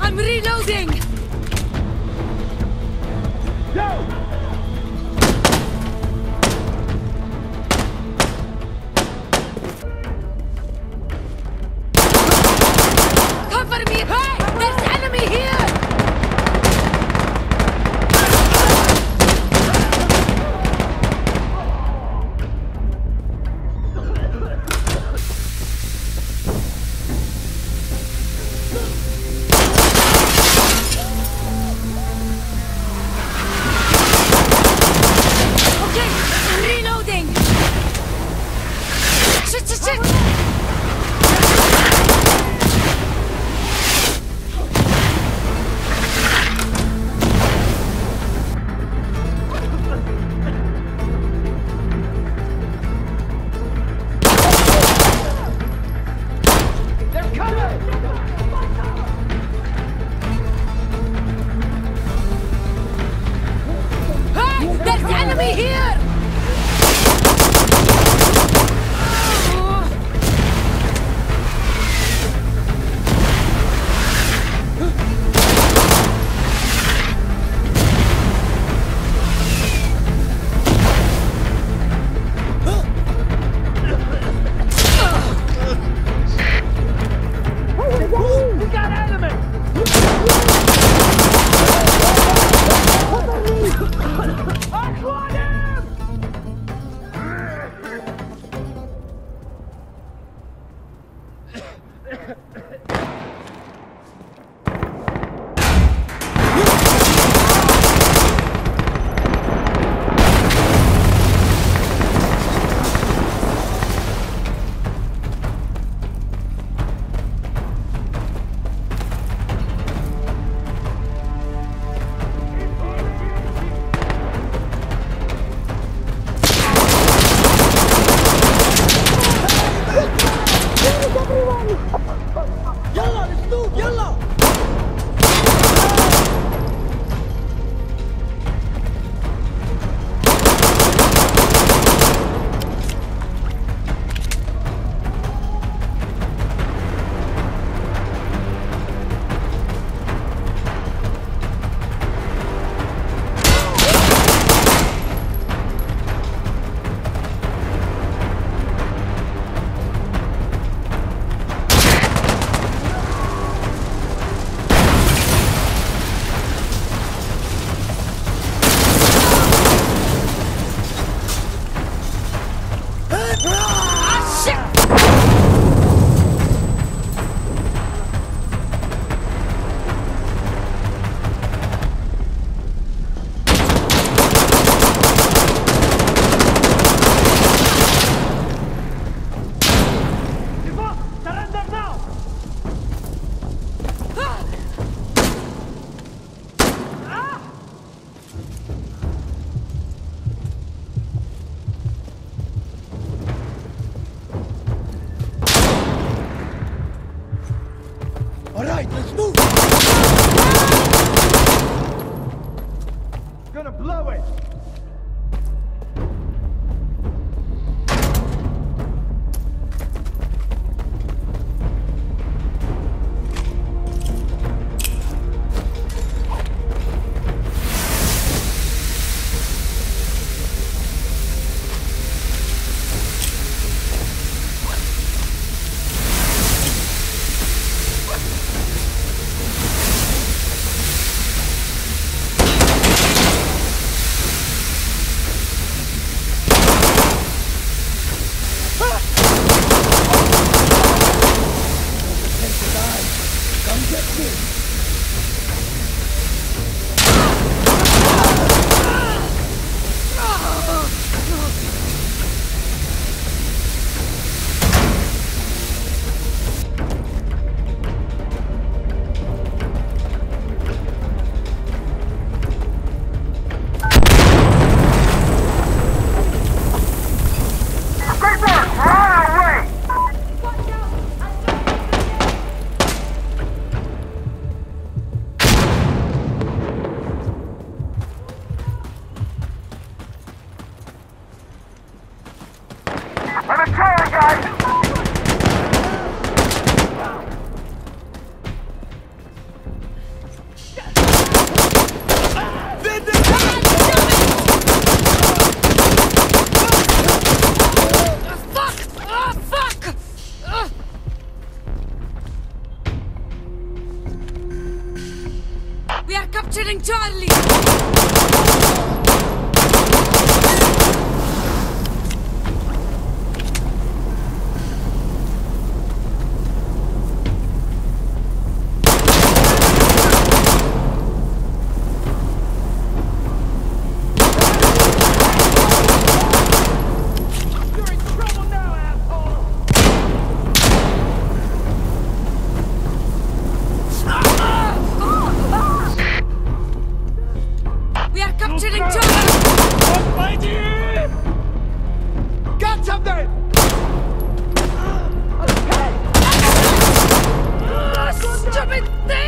I'm reloading! Yo! 危ない敵 Come I'm a trying, guys! Losing target! Got something! Stupid thing!